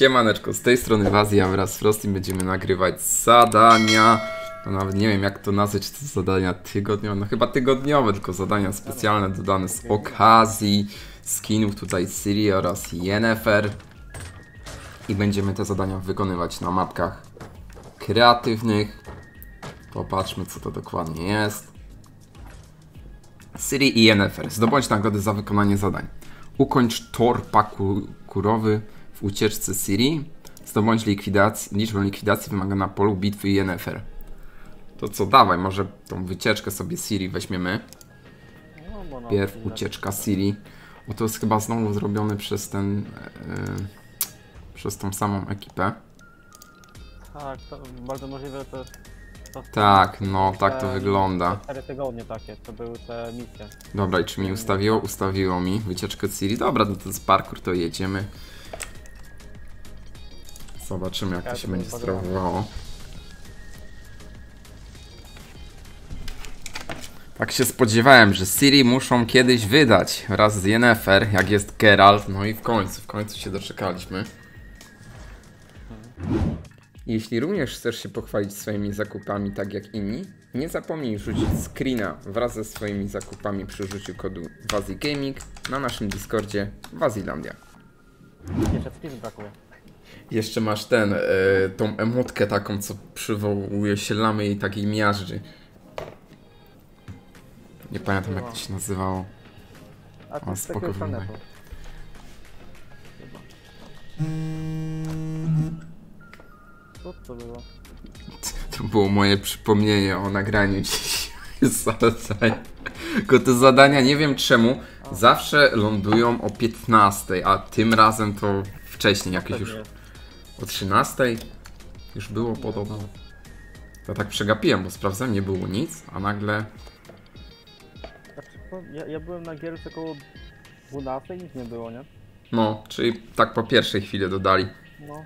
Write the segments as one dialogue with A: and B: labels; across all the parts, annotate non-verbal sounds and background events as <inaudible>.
A: Siemaneczko, z tej strony Wazja wraz z Frostim będziemy nagrywać zadania. No nawet nie wiem jak to nazwać, to zadania tygodniowe, no chyba tygodniowe, tylko zadania specjalne dodane z okazji skinów tutaj Siri oraz Yennefer. I będziemy te zadania wykonywać na mapkach kreatywnych. Popatrzmy co to dokładnie jest. Siri i Yennefer. Zdobądź nagrody za wykonanie zadań. Ukończ tor parkurowy w ucieczce Siri. Zdobądź likwidacji, liczbę likwidacji wymaga na polu bitwy Yennefer. To co, dawaj, może tą wycieczkę sobie Siri weźmiemy. Pierw ucieczka Siri. Bo to jest chyba znowu zrobione przez ten... Yy, przez tą samą ekipę.
B: Tak, to bardzo możliwe to... to
A: Tak, no tak to wygląda.
B: te Cztery tygodnie takie, to były te misje.
A: Dobra, i czy mi ustawiło? Ustawiło mi wycieczkę Siri. Dobra, no to jest parkour, to jedziemy. Zobaczymy jak to się będzie sprawowało. Tak się spodziewałem, że Siri muszą kiedyś wydać wraz z Yennefer, jak jest Geralt. No i w końcu, w końcu się doczekaliśmy. Jeśli również chcesz się pochwalić swoimi zakupami tak jak inni, nie zapomnij rzucić screena wraz ze swoimi zakupami przy użyciu kodu WaziGaming na naszym Discordzie Wazilandia.
B: Jeszcze spis brakuje.
A: Jeszcze masz ten, e, tą emotkę taką, co przywołuje się lamy i takiej miażdży. Nie pamiętam jak to się nazywało.
B: A
A: O,
B: to jest
A: spoko.
B: Chyba. Co to było? <laughs>
A: To było moje przypomnienie o nagraniu <laughs> dziś zadań. Tylko te zadania, nie wiem czemu, zawsze lądują o 15, a tym razem to wcześniej, jakieś już
B: jest.
A: O 13 już było podobno. To tak przegapiłem, bo sprawdzałem, nie było nic, a nagle
B: Znaczy, ja, ja byłem na gierce około 12 nic nie było, nie?
A: No, czyli tak po pierwszej chwili dodali.
B: No.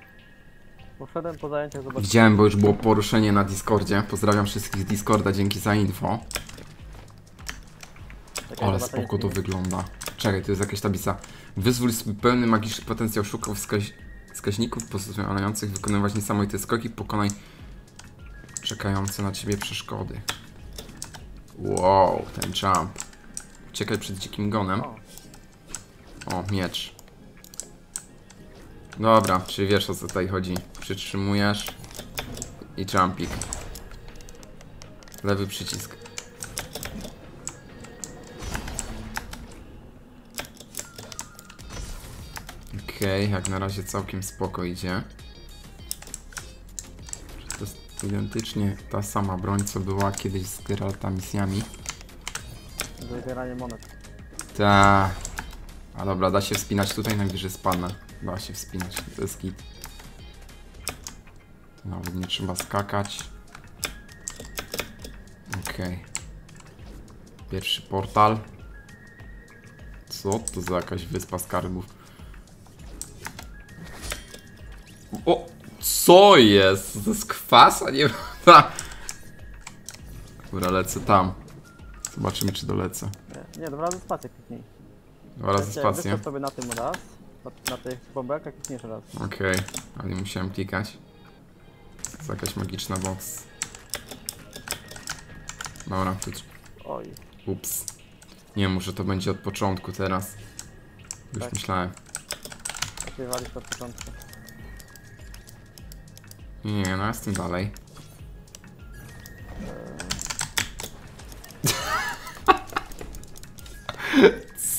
B: Poszedłem po zajęciach zobaczyć.
A: Widziałem, bo już było poruszenie na Discordzie. Pozdrawiam wszystkich z Discorda, dzięki za info. Ale spoko to wygląda. Czekaj, tu jest jakaś tablica. Wyzwól swój pełny magiczny potencjał, szukał wskaź wskaźników pozwalających wykonywać niesamowite skoki, pokonaj czekające na ciebie przeszkody. Wow, ten jump. Uciekaj przed dzikim gonem.
B: O,
A: miecz. Dobra, czyli wiesz o co tutaj chodzi. Przytrzymujesz i jumpik. Lewy przycisk. Okej, jak na razie całkiem spoko idzie. To jest identycznie ta sama broń, co była kiedyś z Geralta misjami?
B: zbieranie monet.
A: Ta. A dobra, da się wspinać tutaj, najwyżej spadnę. Da się wspinać, to jest git. Nawet nie trzeba skakać. Okej. Pierwszy portal. Co to za jakaś wyspa skarbów? O! Co jest? To jest kwas, a nie... Dobra, lecę tam. Zobaczymy, czy dolecę.
B: Nie, nie dobra, razy spację kliknij.
A: Dwa razy spację.
B: wyskocz sobie na tym raz, na, na tych bąbelkach klikniesz raz.
A: Okej, ale nie musiałem klikać. To jest jakaś magiczna box. Dobra, tu...
B: Oj,
A: Ups. Nie, może to będzie od początku teraz. Już
B: Tak.
A: myślałem.
B: walisz od początku.
A: Nie, no jestem dalej.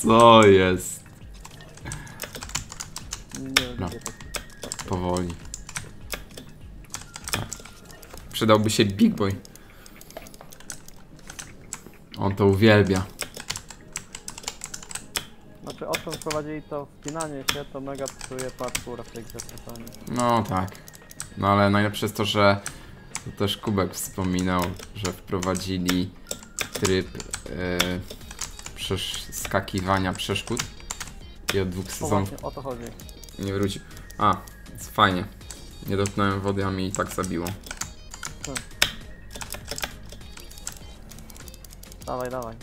A: Co jest? No. Powoli. Tak. Przydałby się Big Boy. On to uwielbia.
B: Znaczy, odkąd wprowadzili to wspinanie się, to mega psuje parkour w tej grze totalnie.
A: No tak. No ale najlepsze jest to, że to też Kubek wspominał, że wprowadzili tryb yy, przeskakiwania przeszkód i od dwóch sezonów
B: o to chodzi.
A: nie wróci. A, fajnie. Nie dotknąłem wody, a mnie i tak zabiło.
B: Dawaj, dawaj.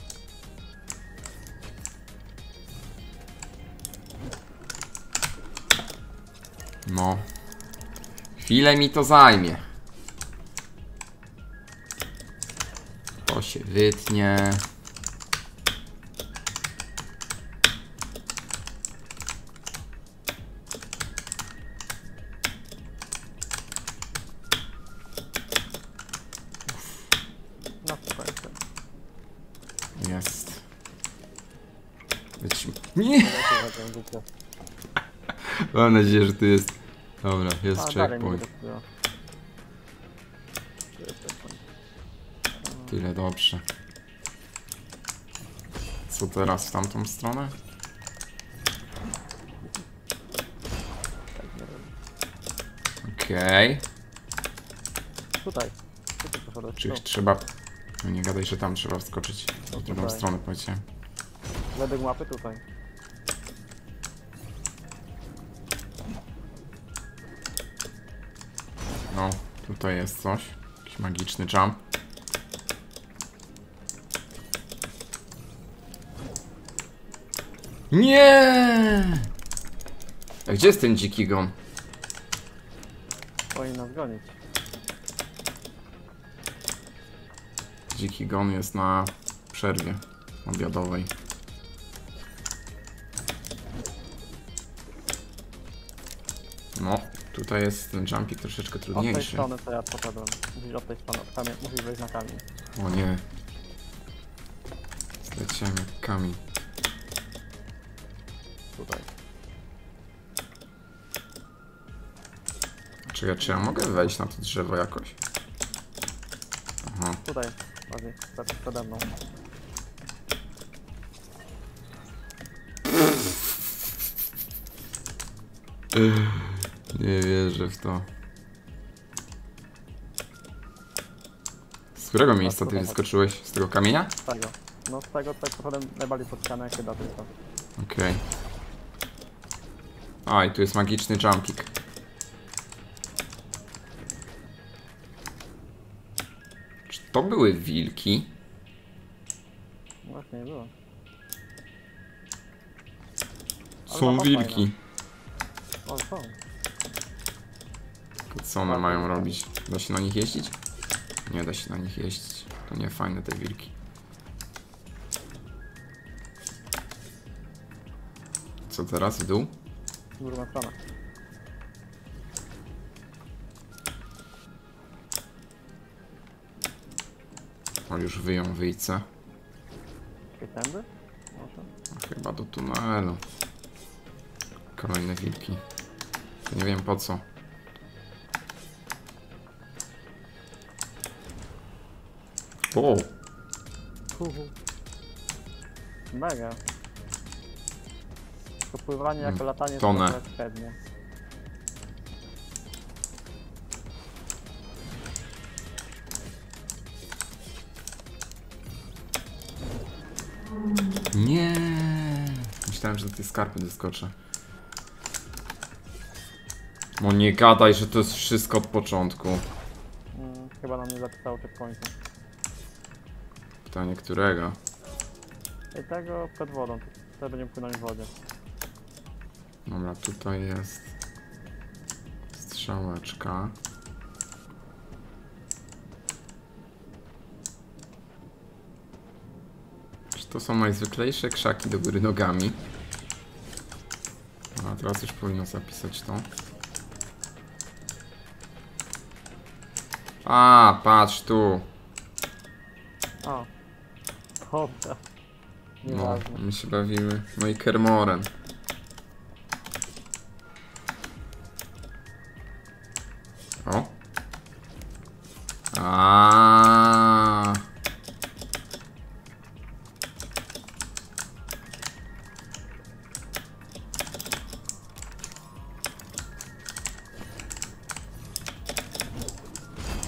A: No. Chwilę mi to zajmie. To się wytnie.
B: No.
A: Jest. Lecimy. Nie! Mam nadzieję, że tu jest. Dobra, jest
B: A,
A: checkpoint. Tyle dobrze. Co teraz w tamtą stronę? Okej.
B: Tutaj. Tutaj poszedłeś.
A: Czy
B: Tu.
A: trzeba. No nie gadaj, że tam trzeba wskoczyć. W drugą
B: tutaj.
A: stronę powiedziałem.
B: Według mapy tutaj.
A: No, tutaj jest coś. Jakiś magiczny jump. Nie! A gdzie jest ten dziki gon?
B: Powinien nas gonić.
A: Dziki gon jest na przerwie obiadowej. No, tutaj jest ten jumpik troszeczkę
B: Od tej
A: trudniejszy.
B: strony co ja poszedłem. Musisz od tej strony. Kamie... Musisz wejść na kamień.
A: O nie. Zleciałem jak kamień.
B: Tutaj.
A: Czy ja, czy ja mogę wejść na to drzewo jakoś? Aha.
B: Tutaj. Bardziej przed, przede mną. <laughs>
A: Nie wierzę w to. Z którego miejsca ty wyskoczyłeś? Z tego kamienia?
B: Z tego. No z tego tutaj poszedłem najbardziej ścianę jak się da tylko.
A: Okej. A, i tu jest magiczny jumpik. Czy to były wilki?
B: No Właśnie nie było.
A: Są wilki.
B: O, są.
A: Co one mają robić? Da się na nich jeździć? Nie da się na nich jeździć. To nie fajne te wilki. Co teraz? W dół?
B: Drugą stronę.
A: O, już wyją wyjce.
B: Tędy? Może?
A: Chyba do tunelu. Kolejne wilki. Nie wiem po co. O!
B: Uhu. Mega. To pływanie jako
A: Mm,
B: latanie
A: tonę.
B: to jest średnie.
A: Nie! Myślałem, że do tej skarpy doskoczę. No nie gadaj, że to jest wszystko od początku.
B: Mm, chyba nam nie zapisało checkpointu.
A: Pytanie którego?
B: I tego przed wodą. Tutaj będziemy płynąć w wodzie.
A: Dobra, tutaj jest strzałeczka. Czy to są najzwyklejsze krzaki do góry nogami? A teraz już powinno zapisać to. A, patrz tu.
B: Dobra.
A: No,
B: Nieważne.
A: my się bawimy. No i Kermoren. O. A.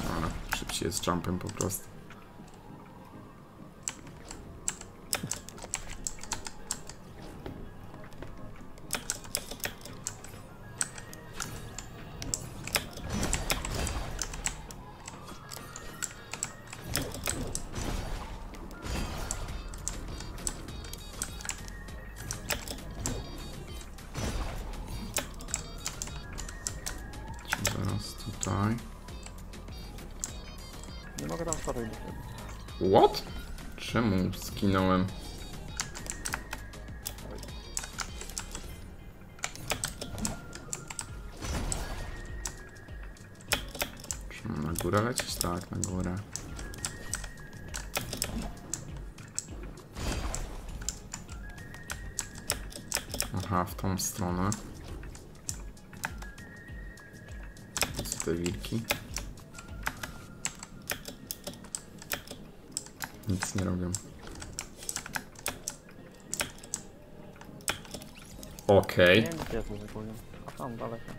A: Dobra, szybciej jest jumpem po prostu.
B: Nie mogę tam siebie.
A: What? Czemu skinąłem? Czy mam na górę lecieć? Tak, na górę. Aha, w tą stronę. Co te wilki? Nic nie robią. Okej.
B: Nie wiem gdzie jest zupełnie. A tam daleko.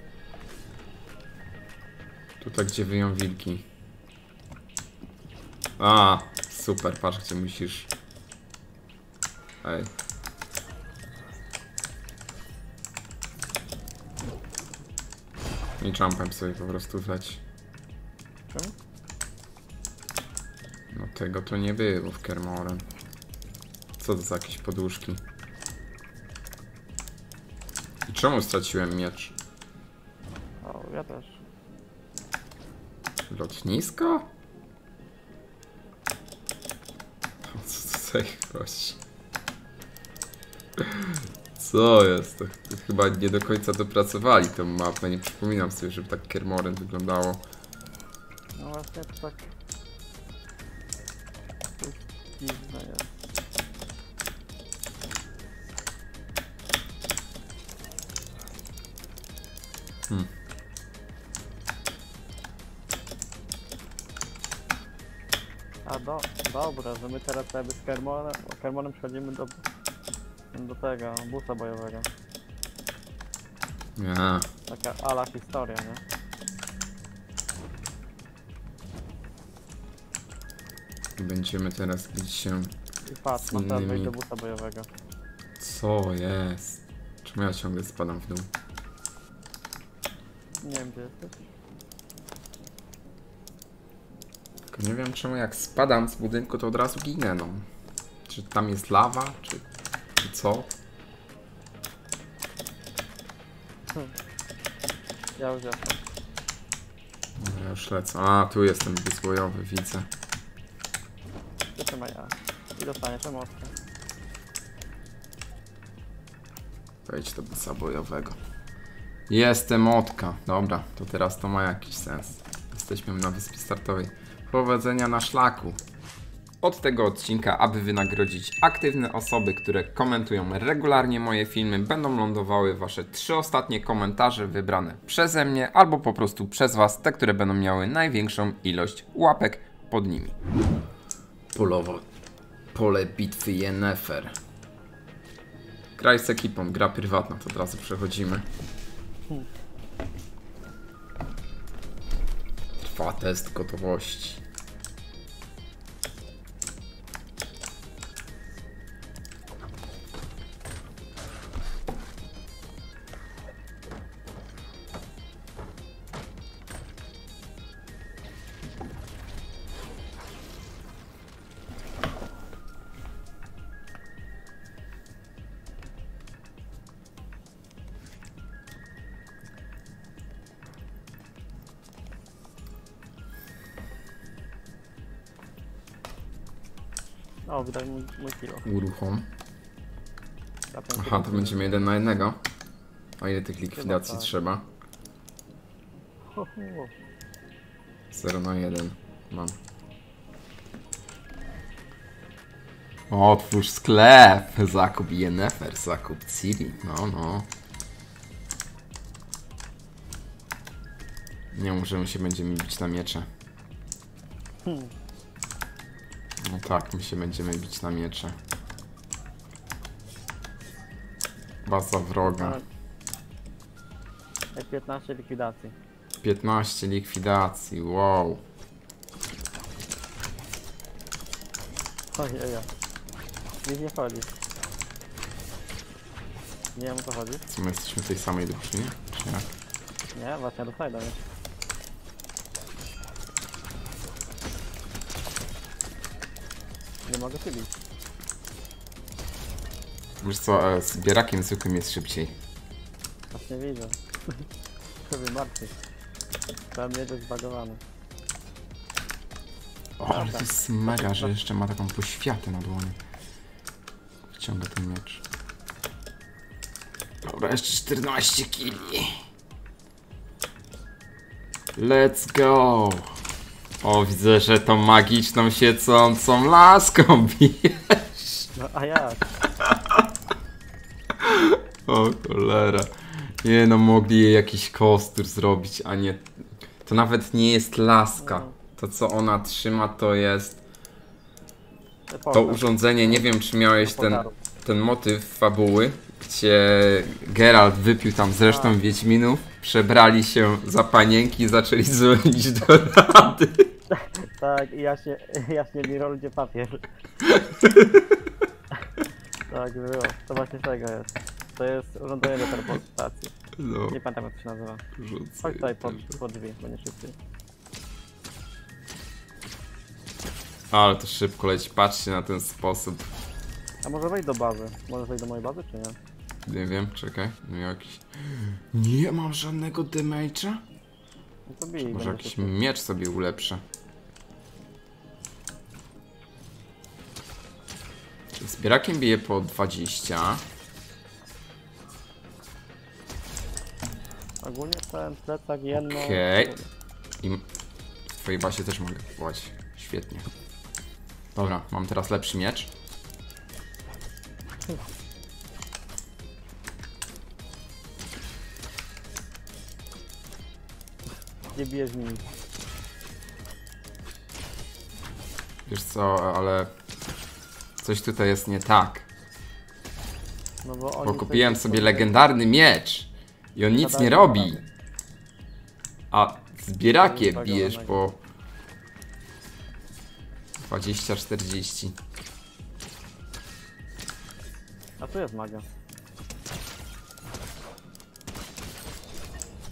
A: Tutaj gdzie wyją wilki. A, super, patrz gdzie musisz. Ej. I jumpem sobie po prostu wleć.
B: Czym?
A: Tego to nie było w Kermoren. Co to za jakieś poduszki? I czemu straciłem miecz?
B: O, ja też.
A: Lotnisko? O co tutaj chodzi? Co jest? To ch- chyba nie do końca dopracowali tą mapę. Nie przypominam sobie, żeby tak Kermoren wyglądało.
B: No właśnie tak... Dziwne jest.
A: Hmm.
B: A do, dobra, że my teraz sobie z Kermonem, Kermonem przechodzimy do, do tego, busa bojowego.
A: Ja.
B: Taka ala historia, nie?
A: Będziemy teraz bić się.
B: I patrz, mam teraz wejść do busa bojowego.
A: Co jest? Czemu ja ciągle spadam w dół?
B: Nie wiem gdzie jesteś.
A: Tylko nie wiem czemu jak spadam z budynku to od razu ginę, no. Czy tam jest lawa, czy, czy co?
B: Ja już jestem.
A: Ja już lecę. A, tu jestem wysłojowy, widzę.
B: Dostaniesz emocję.
A: Wejdź do busa bojowego. Jestem motka. Dobra, to teraz to ma jakiś sens. Jesteśmy na wyspie startowej. Powodzenia na szlaku. Od tego odcinka, aby wynagrodzić aktywne osoby, które komentują regularnie moje filmy, będą lądowały wasze trzy ostatnie komentarze wybrane przeze mnie albo po prostu przez was, te, które będą miały największą ilość łapek pod nimi. Polowo. Pole bitwy Yennefer. Graj z ekipą, gra prywatna, to od razu przechodzimy. Trwa test gotowości.
B: O, widać mój, mój kilo.
A: Uruchom. Aha, to będziemy jeden na jednego. A ile tych likwidacji
B: tak.
A: trzeba?
B: Hu.
A: 0 na 1. Mam. Otwórz sklep! Zakup Yennefer, zakup Ciri. No, no. Nie możemy się będziemy bić na miecze.
B: Hmm.
A: No tak, my się będziemy bić na miecze. Baza wroga.
B: Ale- Jak 15 likwidacji.
A: 15 likwidacji, wow.
B: Ojej, Nic nie chodzi. Nie wiem o co chodzi.
A: Co my jesteśmy w tej samej drużynie? Czy jak?
B: Nie, właśnie do mnie. Nie mogę chybić.
A: Wiesz co, e, z bierakiem zwykłym jest szybciej.
B: Właśnie widzę. Martwi. Ten miecz jest zbagowany.
A: O, ale to jest mega, że jeszcze ma taką poświatę na dłoni. Wciąga ten miecz. Dobra, jeszcze 14 kili. Let's go! O, widzę, że tą magiczną siecącą laską <laughs> bijesz.
B: No a jak?
A: O cholera. Nie no, mogli jej jakiś kostur zrobić, a nie... To nawet nie jest laska. To co ona trzyma to jest... To urządzenie, nie wiem czy miałeś ten, ten motyw fabuły, gdzie Geralt wypił tam z resztą Wiedźminów, przebrali się za panienki i zaczęli <laughs> dzwonić do rady. <laughs>
B: Tak, i jaśnie, jaśnie mi roldzie papier. <laughs> tak było. To właśnie tego jest. To jest urządzenie do teleportacji.
A: No,
B: Nie pamiętam jak to się nazywa.
A: rzucę
B: Chodź tutaj pod, pod drzwi, będzie szybciej.
A: Ale to szybko leci, patrzcie na ten sposób.
B: A może wejść do bazy? Może wejść do mojej bazy, czy nie?
A: Nie wiem, czekaj, no jakiś... Nie mam żadnego damage'a?
B: No to bij,
A: Może jakiś
B: szybciej.
A: miecz sobie ulepszę. Zbierakiem bije po 20.
B: Ogólnie ten plecak jedno...
A: Okej. I m- w twojej bazie też mogę kupować. Świetnie. Dobra, mam teraz lepszy miecz.
B: Nie bijesz nimi.
A: Wiesz co, ale... Coś tutaj jest nie tak.
B: No bo.
A: Bo kupiłem sobie legendarny miecz. I on nic nie robi. A zbierakiem
B: Tego
A: bijesz po 20-40.
B: A tu jest magia.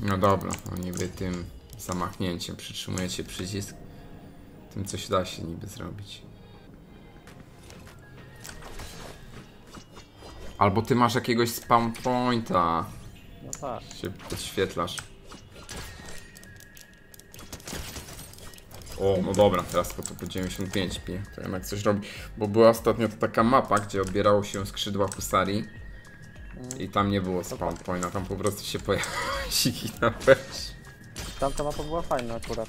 A: No dobra, no niby tym zamachnięciem przytrzymujecie przycisk. Tym coś da się niby zrobić. Albo ty masz jakiegoś spam pointa.
B: No tak.
A: Się podświetlasz. O, no dobra, teraz po to po 95 pije. To jednak coś robi. Bo była ostatnio to taka mapa, gdzie odbierało się skrzydła husarii. I tam nie było spawn pointa, tam po prostu się pojawiłeś.
B: Tamta mapa była fajna akurat.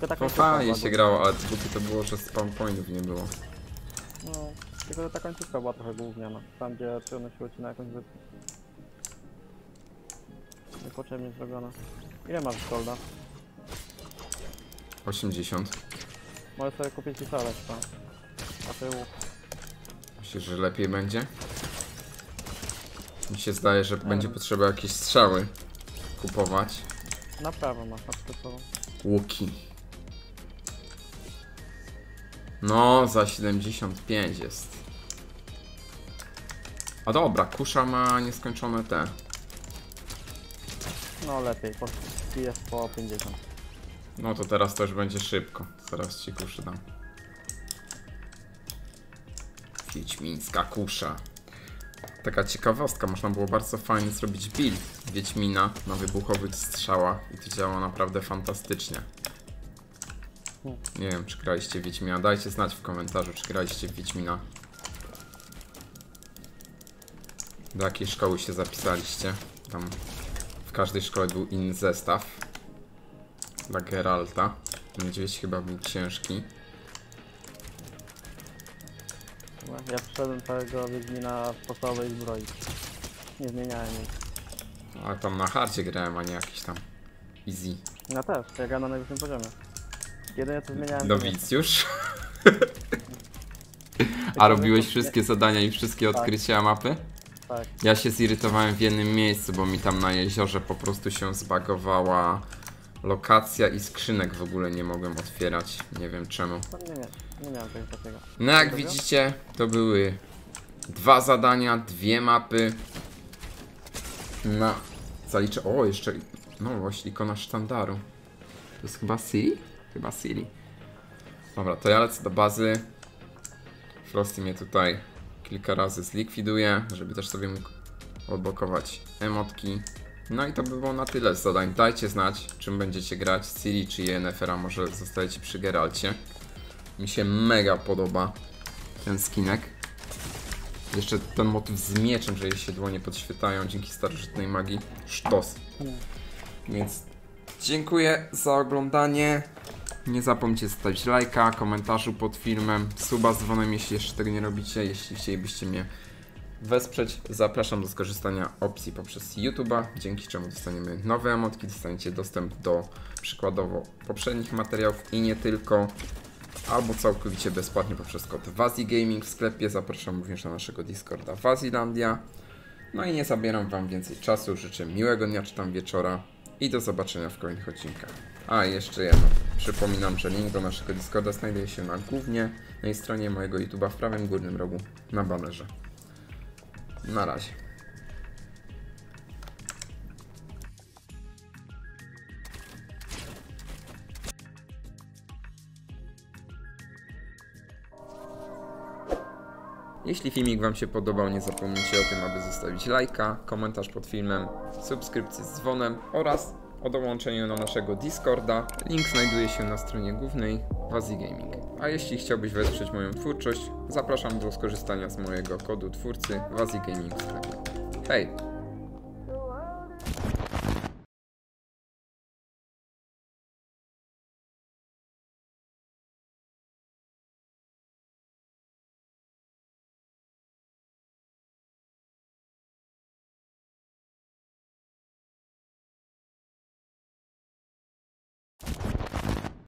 B: Tylko
A: No fajnie się grało, ale dopóki to było, że spawn pointów nie było.
B: No, tylko że ta końcówka była trochę gówniana. Tam gdzie pełno się na jakąś wyspę. Niepotrzebnie zrobiona. Ile masz golda?
A: 80.
B: Możesz sobie kupić pistolet tam. A tyłu.
A: Myślisz, że lepiej będzie? Mi się zdaje, że będzie potrzeba jakieś strzały kupować.
B: Na prawo masz, przykład.
A: Łuki. No, za 75 jest. A dobra, kusza ma nieskończone te.
B: No lepiej, po, jest po 50.
A: No to teraz to już będzie szybko. Zaraz ci kuszy dam. Wiedźmińska kusza. Taka ciekawostka, można było bardzo fajnie zrobić build Wiedźmina na wybuchowych strzałach i to działa naprawdę fantastycznie. Nie wiem, czy graliście Wiedźmina. Dajcie znać w komentarzu, czy graliście Wiedźmina. Do jakiej szkoły się zapisaliście? Tam w każdej szkole był inny zestaw. Dla Geralta. Niedźwiedź chyba był ciężki.
B: No, Ja przyszedłem całego Wiedźmina w podstawowej zbroi. Nie zmieniałem jej.
A: Ale tam na hardzie grałem, a nie jakiś tam easy.
B: Ja też, ja grałem na najwyższym poziomie. Jedynie co zmieniałem...
A: Nowicjusz? <laughs> A robiłeś wszystkie zadania i wszystkie
B: Tak.
A: odkrycia mapy?
B: Tak.
A: Ja się zirytowałem w jednym miejscu, bo mi tam na jeziorze po prostu się zbagowała lokacja i skrzynek w ogóle nie mogłem otwierać. Nie wiem czemu.
B: Nie, nie, nie miałem takiego.
A: No jak widzicie, to były dwa zadania, dwie mapy. Na zaliczę. O, jeszcze nowość, ikona sztandaru. To jest chyba Siri? Chyba Siri. Dobra, to ja lecę do bazy. Frosty mnie tutaj kilka razy zlikwiduje, żeby też sobie mógł odblokować emotki. No i to by było na tyle z zadań. Dajcie znać, czym będziecie grać, Ciri czy Yennefer, może zostajecie przy Geralcie. Mi się mega podoba ten skinek. Jeszcze ten motyw z mieczem, że jej się dłonie podświetlają dzięki starożytnej magii. Sztos. Więc dziękuję za oglądanie. Nie zapomnijcie zostawić lajka, komentarzu pod filmem, suba z dzwonem, jeśli jeszcze tego nie robicie. Jeśli chcielibyście mnie wesprzeć, zapraszam do skorzystania opcji poprzez YouTube'a, dzięki czemu dostaniemy nowe emotki, dostaniecie dostęp do przykładowo poprzednich materiałów i nie tylko, albo całkowicie bezpłatnie poprzez kod Wazi Gaming w sklepie. Zapraszam również na naszego Discorda Wazilandia. No i nie zabieram Wam więcej czasu, życzę miłego dnia czy tam wieczora i do zobaczenia w kolejnych odcinkach. A, jeszcze jedno. Przypominam, że link do naszego Discorda znajduje się na głównie na stronie mojego YouTube'a w prawym górnym rogu na banerze. Na razie. Jeśli filmik Wam się podobał, nie zapomnijcie o tym, aby zostawić lajka, komentarz pod filmem, subskrypcję z dzwonem oraz o dołączeniu do naszego Discorda. Link znajduje się na stronie głównej Wazi Gaming. A jeśli chciałbyś wesprzeć moją twórczość, zapraszam do skorzystania z mojego kodu twórcy Wazi Gaming w sklepie. Hej!